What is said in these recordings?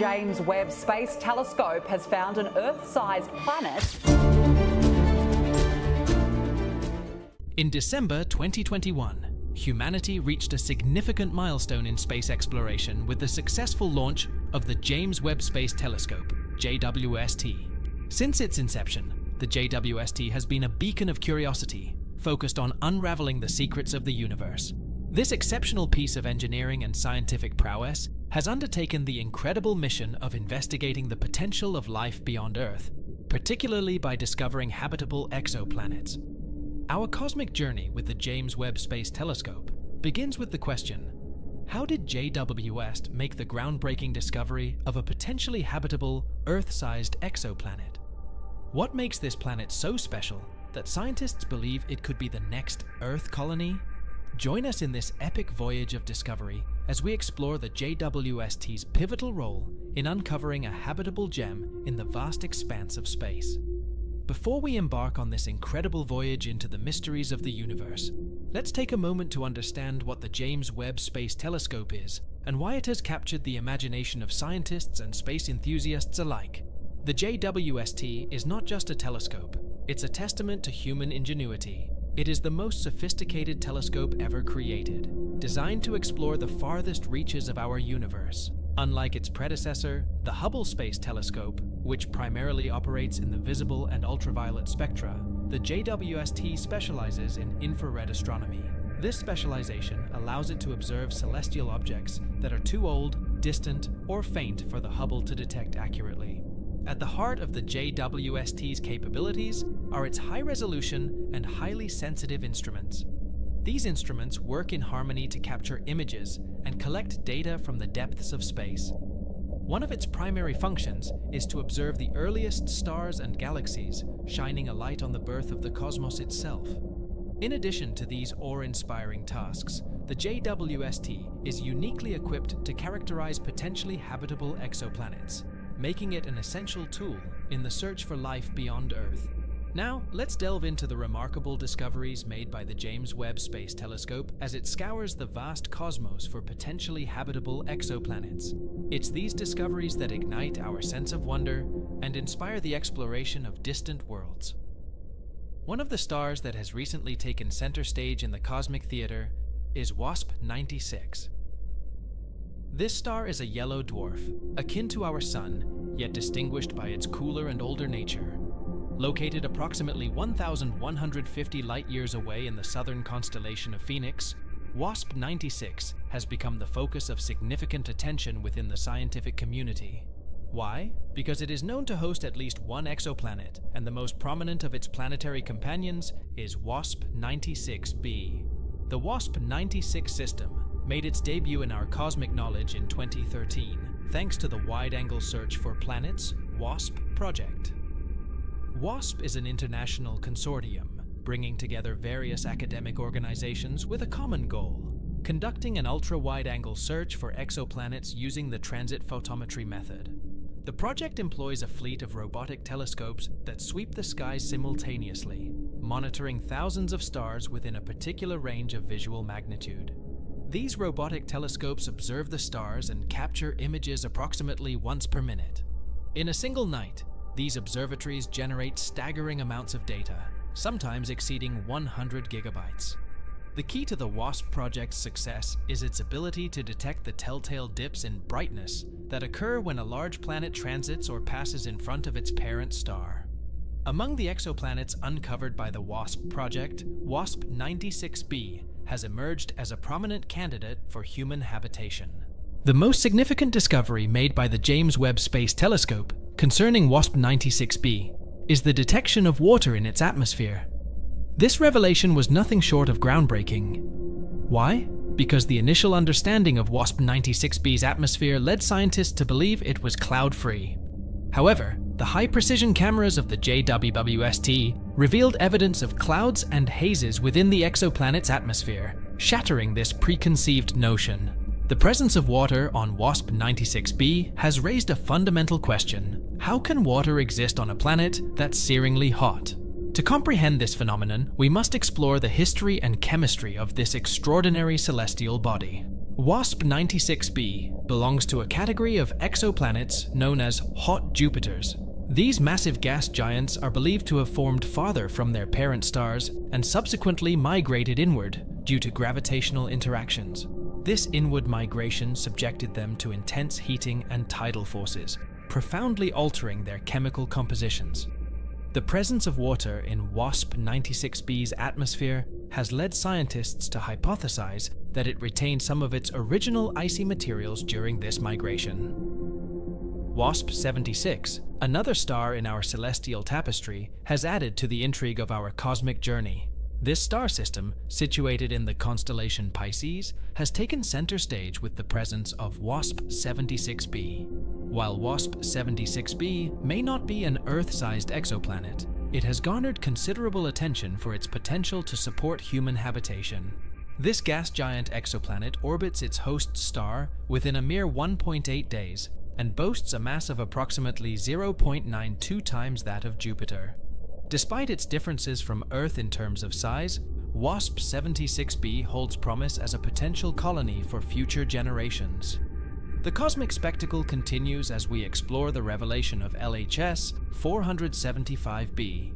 James Webb Space Telescope has found an Earth sized planet. In December 2021, humanity reached a significant milestone in space exploration with the successful launch of the James Webb Space Telescope, JWST. Since its inception, the JWST has been a beacon of curiosity, focused on unraveling the secrets of the universe. This exceptional piece of engineering and scientific prowess has undertaken the incredible mission of investigating the potential of life beyond Earth, particularly by discovering habitable exoplanets. Our cosmic journey with the James Webb Space Telescope begins with the question How did JWST make the groundbreaking discovery of a potentially habitable, Earth sized exoplanet? What makes this planet so special that scientists believe it could be the next Earth colony? Join us in this epic voyage of discovery as we explore the JWST's pivotal role in uncovering a habitable gem in the vast expanse of space. Before we embark on this incredible voyage into the mysteries of the universe, let's take a moment to understand what the James Webb Space Telescope is and why it has captured the imagination of scientists and space enthusiasts alike. The JWST is not just a telescope, it's a testament to human ingenuity. It is the most sophisticated telescope ever created, designed to explore the farthest reaches of our universe. Unlike its predecessor, the Hubble Space Telescope, which primarily operates in the visible and ultraviolet spectra, the JWST specializes in infrared astronomy. This specialization allows it to observe celestial objects that are too old, distant, or faint for the Hubble to detect accurately. At the heart of the JWST's capabilities are its high resolution and highly sensitive instruments. These instruments work in harmony to capture images and collect data from the depths of space. One of its primary functions is to observe the earliest stars and galaxies, shining a light on the birth of the cosmos itself. In addition to these awe inspiring tasks, the JWST is uniquely equipped to characterize potentially habitable exoplanets making it an essential tool in the search for life beyond Earth. Now, let's delve into the remarkable discoveries made by the James Webb Space Telescope as it scours the vast cosmos for potentially habitable exoplanets. It's these discoveries that ignite our sense of wonder and inspire the exploration of distant worlds. One of the stars that has recently taken center stage in the cosmic theater is WASP 96. This star is a yellow dwarf, akin to our Sun, yet distinguished by its cooler and older nature. Located approximately 1,150 light years away in the southern constellation of Phoenix, WASP 96 has become the focus of significant attention within the scientific community. Why? Because it is known to host at least one exoplanet, and the most prominent of its planetary companions is WASP 96b. The WASP 96 system made its debut in our cosmic knowledge in 2013, thanks to the Wide Angle Search for Planets WASP project. WASP is an international consortium bringing together various academic organizations with a common goal conducting an ultra wide angle search for exoplanets using the transit photometry method. The project employs a fleet of robotic telescopes that sweep the skies simultaneously, monitoring thousands of stars within a particular range of visual magnitude. These robotic telescopes observe the stars and capture images approximately once per minute. In a single night, these observatories generate staggering amounts of data, sometimes exceeding 100 gigabytes. The key to the WASP project's success is its ability to detect the telltale dips in brightness that occur when a large planet transits or passes in front of its parent star. Among the exoplanets uncovered by the WASP project, WASP 96b has emerged as a prominent candidate for human habitation. The most significant discovery made by the James Webb Space Telescope concerning WASP 96b is the detection of water in its atmosphere. This revelation was nothing short of groundbreaking. Why? Because the initial understanding of WASP 96b's atmosphere led scientists to believe it was cloud free. However, the high precision cameras of the JWST revealed evidence of clouds and hazes within the exoplanet's atmosphere, shattering this preconceived notion. The presence of water on WASP 96b has raised a fundamental question how can water exist on a planet that's searingly hot? To comprehend this phenomenon, we must explore the history and chemistry of this extraordinary celestial body. WASP 96b belongs to a category of exoplanets known as hot Jupiters. These massive gas giants are believed to have formed farther from their parent stars and subsequently migrated inward due to gravitational interactions. This inward migration subjected them to intense heating and tidal forces, profoundly altering their chemical compositions. The presence of water in WASP 96b's atmosphere has led scientists to hypothesize that it retained some of its original icy materials during this migration. WASP 76, another star in our celestial tapestry, has added to the intrigue of our cosmic journey. This star system, situated in the constellation Pisces, has taken center stage with the presence of WASP 76b. While WASP 76b may not be an Earth sized exoplanet, it has garnered considerable attention for its potential to support human habitation. This gas giant exoplanet orbits its host star within a mere 1.8 days and boasts a mass of approximately 0.92 times that of Jupiter. Despite its differences from Earth in terms of size, WASP 76b holds promise as a potential colony for future generations. The cosmic spectacle continues as we explore the revelation of LHS 475b.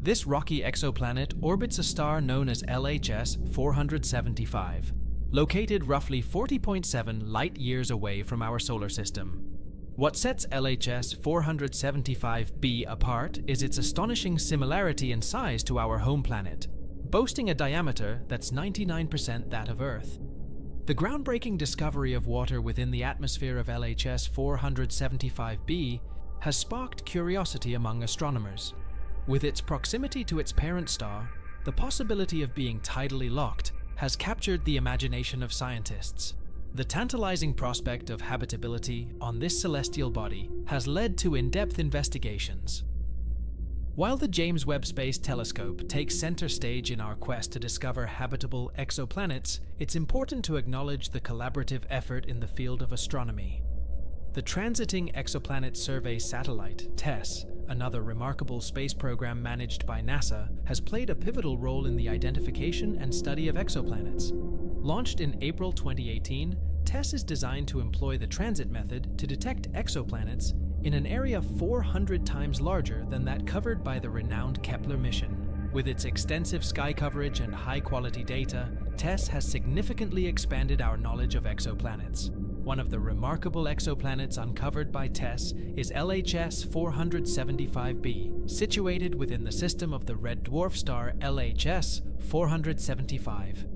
This rocky exoplanet orbits a star known as LHS 475, located roughly 40.7 light years away from our solar system. What sets LHS 475b apart is its astonishing similarity in size to our home planet, boasting a diameter that's 99% that of Earth. The groundbreaking discovery of water within the atmosphere of LHS 475b has sparked curiosity among astronomers. With its proximity to its parent star, the possibility of being tidally locked has captured the imagination of scientists. The tantalizing prospect of habitability on this celestial body has led to in-depth investigations. While the James Webb Space Telescope takes center stage in our quest to discover habitable exoplanets, it's important to acknowledge the collaborative effort in the field of astronomy. The Transiting Exoplanet Survey Satellite, TESS, another remarkable space program managed by NASA, has played a pivotal role in the identification and study of exoplanets. Launched in April 2018, TESS is designed to employ the transit method to detect exoplanets in an area 400 times larger than that covered by the renowned Kepler mission. With its extensive sky coverage and high quality data, TESS has significantly expanded our knowledge of exoplanets. One of the remarkable exoplanets uncovered by TESS is LHS 475b, situated within the system of the red dwarf star LHS 475.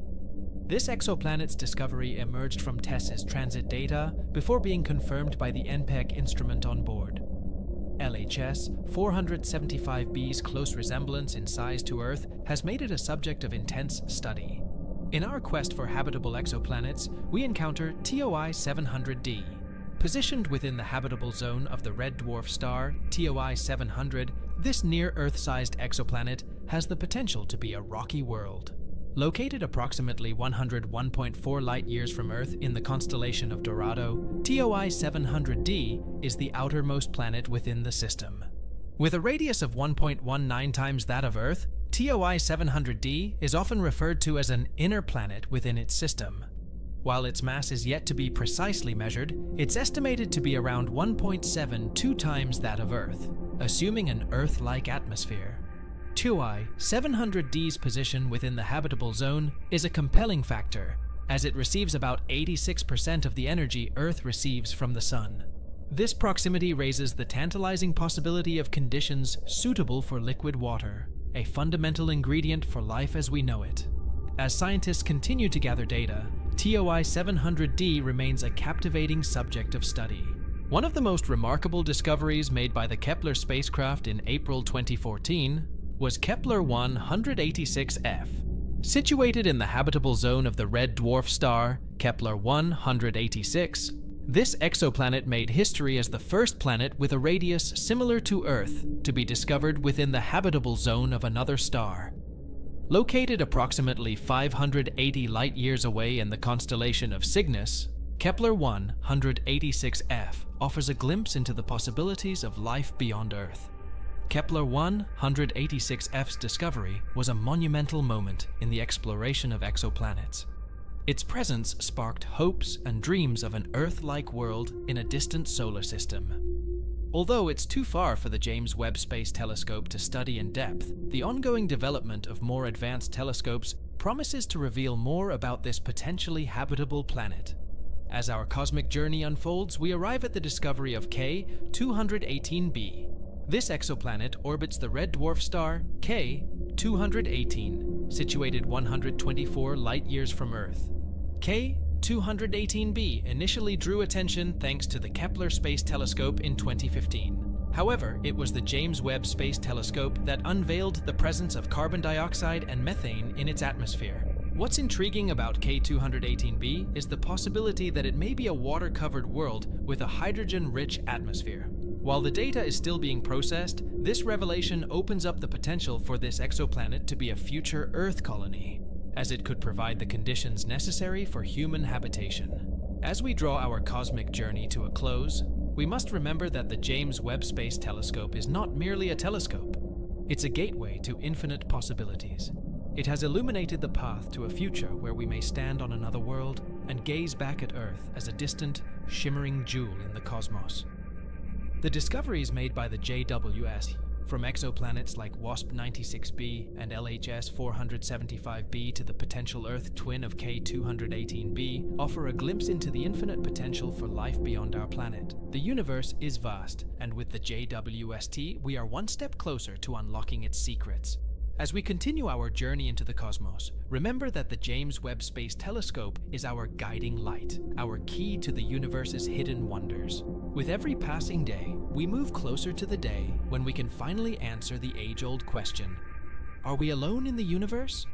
This exoplanet's discovery emerged from TESS's transit data before being confirmed by the NIRSpec instrument on board. LHS 475b's close resemblance in size to Earth has made it a subject of intense study. In our quest for habitable exoplanets, we encounter TOI 700d. Positioned within the habitable zone of the red dwarf star, TOI 700, this near Earth sized exoplanet has the potential to be a rocky world. Located approximately 101.4 light years from Earth in the constellation of Dorado, TOI 700d is the outermost planet within the system. With a radius of 1.19 times that of Earth, TOI 700d is often referred to as an inner planet within its system. While its mass is yet to be precisely measured, it's estimated to be around 1.72 times that of Earth, assuming an Earth like atmosphere. TOI 700D's position within the habitable zone is a compelling factor, as it receives about 86% of the energy Earth receives from the Sun. This proximity raises the tantalizing possibility of conditions suitable for liquid water, a fundamental ingredient for life as we know it. As scientists continue to gather data, TOI 700D remains a captivating subject of study. One of the most remarkable discoveries made by the Kepler spacecraft in April 2014 was Kepler 1 186f. Situated in the habitable zone of the red dwarf star, Kepler 1 186, this exoplanet made history as the first planet with a radius similar to Earth to be discovered within the habitable zone of another star. Located approximately 580 light years away in the constellation of Cygnus, Kepler 1 186f offers a glimpse into the possibilities of life beyond Earth. Kepler 1 186f's discovery was a monumental moment in the exploration of exoplanets. Its presence sparked hopes and dreams of an Earth like world in a distant solar system. Although it's too far for the James Webb Space Telescope to study in depth, the ongoing development of more advanced telescopes promises to reveal more about this potentially habitable planet. As our cosmic journey unfolds, we arrive at the discovery of K 218b. This exoplanet orbits the red dwarf star K 218, situated 124 light years from Earth. K 218b initially drew attention thanks to the Kepler Space Telescope in 2015. However, it was the James Webb Space Telescope that unveiled the presence of carbon dioxide and methane in its atmosphere. What's intriguing about K218b is the possibility that it may be a water covered world with a hydrogen rich atmosphere. While the data is still being processed, this revelation opens up the potential for this exoplanet to be a future Earth colony, as it could provide the conditions necessary for human habitation. As we draw our cosmic journey to a close, we must remember that the James Webb Space Telescope is not merely a telescope. It's a gateway to infinite possibilities. It has illuminated the path to a future where we may stand on another world and gaze back at Earth as a distant, shimmering jewel in the cosmos. The discoveries made by the JWS from exoplanets like WASP 96b and LHS 475b to the potential Earth twin of K 218b offer a glimpse into the infinite potential for life beyond our planet. The universe is vast, and with the JWST, we are one step closer to unlocking its secrets. As we continue our journey into the cosmos, remember that the James Webb Space Telescope is our guiding light, our key to the universe's hidden wonders. With every passing day, we move closer to the day when we can finally answer the age old question Are we alone in the universe?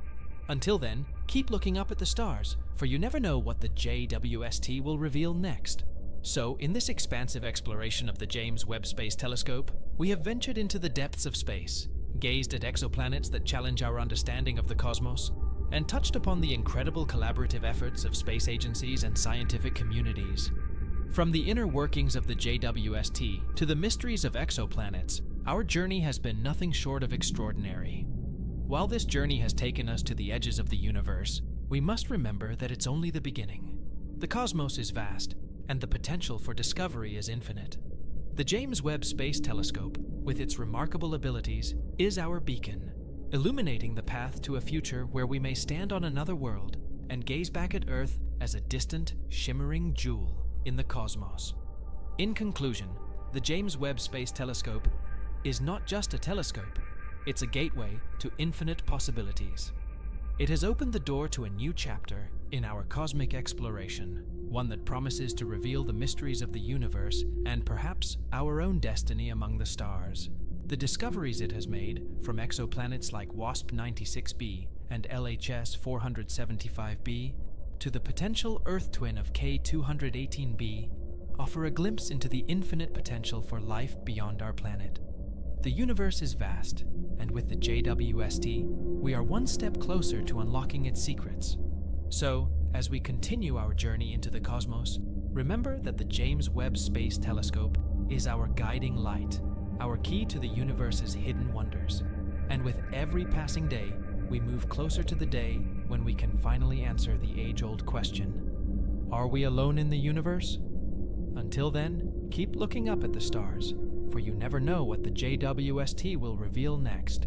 Until then, keep looking up at the stars, for you never know what the JWST will reveal next. So, in this expansive exploration of the James Webb Space Telescope, we have ventured into the depths of space gazed at exoplanets that challenge our understanding of the cosmos, and touched upon the incredible collaborative efforts of space agencies and scientific communities. From the inner workings of the JWST to the mysteries of exoplanets, our journey has been nothing short of extraordinary. While this journey has taken us to the edges of the universe, we must remember that it's only the beginning. The cosmos is vast, and the potential for discovery is infinite. The James Webb Space Telescope, with its remarkable abilities, is our beacon, illuminating the path to a future where we may stand on another world and gaze back at Earth as a distant, shimmering jewel in the cosmos. In conclusion, the James Webb Space Telescope is not just a telescope, it's a gateway to infinite possibilities. It has opened the door to a new chapter in our cosmic exploration one that promises to reveal the mysteries of the universe and perhaps our own destiny among the stars. The discoveries it has made, from exoplanets like WASP 96b and LHS 475b, to the potential Earth twin of K 218b, offer a glimpse into the infinite potential for life beyond our planet. The universe is vast, and with the JWST, we are one step closer to unlocking its secrets. So, as we continue our journey into the cosmos, remember that the James Webb Space Telescope is our guiding light, our key to the universe's hidden wonders. And with every passing day, we move closer to the day when we can finally answer the age old question Are we alone in the universe? Until then, keep looking up at the stars, for you never know what the JWST will reveal next.